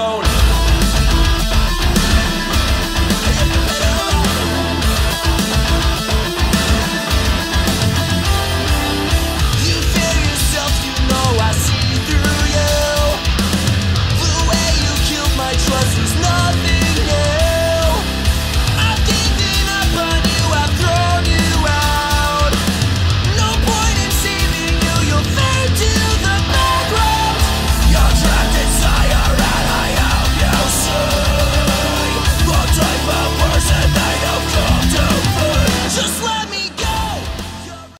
throne.